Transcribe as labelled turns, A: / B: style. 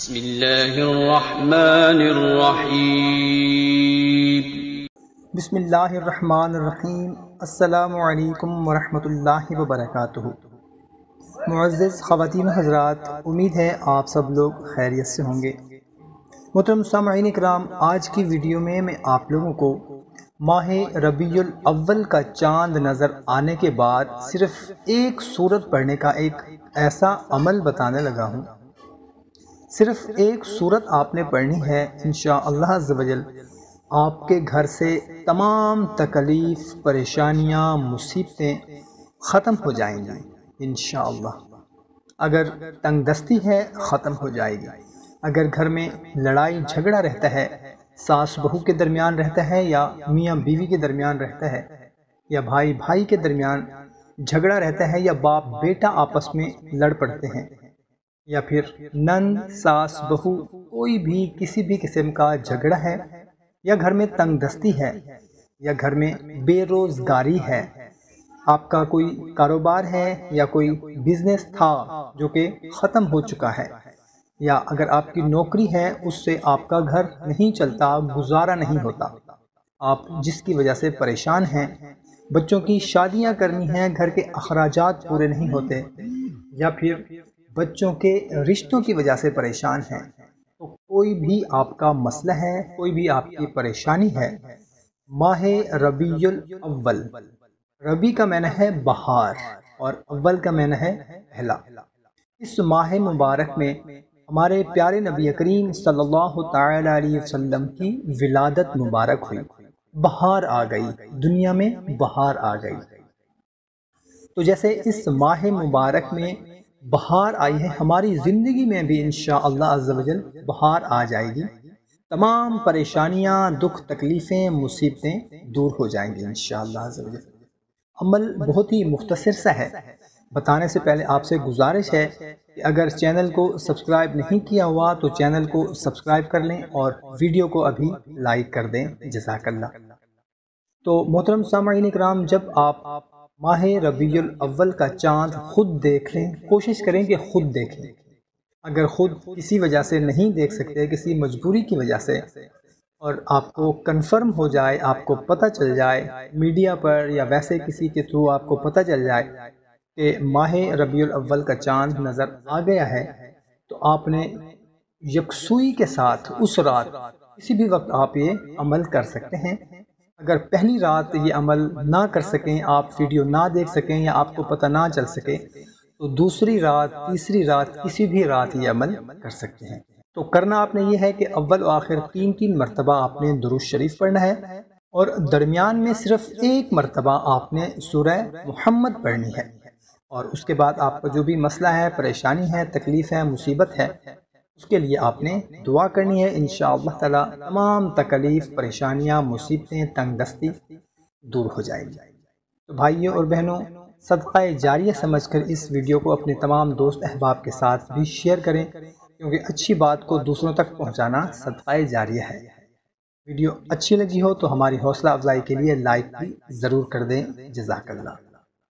A: बिस्मिल्लाहिर्रहमानिर्रहीम
B: बिस्मिल्लाहिर्रहमानिर्रहीम अस्सलामुअलैकुम वरहमतुल्लाहि वबरकातुहू मुअज़्ज़िज़ ख़वातीन हज़रात उम्मीद है आप सब लोग खैरियत से होंगे। मोहतरम सामीन कराम आज की वीडियो में मैं आप लोगों को माह रबीउल अव्वल का चाँद नज़र आने के बाद सिर्फ़ एक सूरत पढ़ने का एक ऐसा अमल बताने लगा हूँ। सिर्फ़ एक सूरत आपने पढ़नी है इन अल्लाह आपके घर से तमाम तकलीफ़, परेशानियाँ, मुसीबतें ख़त्म हो जाएँगी इन अगर तंग दस्ती है, ख़त्म हो जाएगी। अगर घर में लड़ाई झगड़ा रहता है, सास बहू के दरमियान रहता है या मियाँ बीवी के दरमियान रहता है, या भाई भाई के दरमियान झगड़ा रहता है या बाप बेटा आपस में लड़ पड़ते हैं या फिर नन, सास, बहू, कोई भी किसी भी किस्म का झगड़ा है, या घर में तंगदस्ती है, या घर में बेरोज़गारी है, आपका कोई कारोबार है, या कोई बिज़नेस था जो कि ख़त्म हो चुका है, या अगर आपकी नौकरी है, उससे आपका घर नहीं चलता, गुजारा नहीं होता। आप जिसकी वजह से परेशान हैं, बच्चों की शादियाँ करनी हैं, घर के अखराज पूरे नहीं होते, या फिर बच्चों के रिश्तों की वजह से परेशान हैं। तो कोई भी आपका मसला है, कोई भी आपकी परेशानी है, माह रबीउल अव्वल। रबी का मैंने है बहार और अव्वल का मैंने है पहला। इस माह मुबारक में हमारे प्यारे नबी करीम सल्लल्लाहु अलैहि वसल्लम की विलादत मुबारक हुई। बहार आ गई, दुनिया में बहार आ गई। तो जैसे इस माह मुबारक में बहार आई है हमारी ज़िंदगी में भी इन अज्जल बहार आ जाएगी। तमाम परेशानियाँ, दुख, तकलीफ़ें, मुसीबतें दूर हो जाएँगी इन अज्जल अमल बहुत ही मुख्तर सा है। बताने से पहले आपसे गुजारिश है कि अगर चैनल को सब्सक्राइब नहीं किया हुआ तो चैनल को सब्सक्राइब कर लें और वीडियो को अभी लाइक कर दें। जजाकल्ला तो मोहतरम सामीन कराम जब आप माह रबीउल अव्वल का चाँद खुद देख लें, कोशिश करें कि खुद देखें अगर ख़ुद किसी वजह से नहीं देख सकते, किसी मजबूरी की वजह से, और आपको कंफर्म हो जाए, आपको पता चल जाए मीडिया पर या वैसे किसी के थ्रू आपको पता चल जाए कि माह रबीउल अव्वल का चाँद नज़र आ गया है तो आपने यकसुई के साथ उस रात किसी भी वक्त आप ये अमल कर सकते हैं। अगर पहली रात ये अमल ना कर सकें, आप वीडियो ना देख सकें या आपको पता ना चल सके तो दूसरी रात, तीसरी रात, किसी भी रात ये अमल कर सकते हैं। तो करना आपने ये है कि अव्वल आखिर तीन तीन मरतबा आपने दुरुज शरीफ पढ़ना है और दरमियान में सिर्फ़ एक मरतबा आपने सुरह मोहम्मद पढ़नी है। और उसके बाद आपका जो भी मसला है, परेशानी है, तकलीफ़ है, मुसीबत है उसके लिए आपने दुआ करनी है इन ताला तमाम तकलीफ़, परेशानियाँ, मुसीबतें तंग दस्ती दूर हो जाएगी। तो भाइयों और बहनों, सदक़ा जारिया समझ कर इस वीडियो को अपने तमाम दोस्त अहबाब के साथ भी शेयर करें, क्योंकि अच्छी बात को दूसरों तक पहुंचाना सदक़ाए जारिया है। वीडियो अच्छी लगी हो तो हमारी हौसला अफजाई के लिए लाइक भी ज़रूर कर दें। जजाकल्ला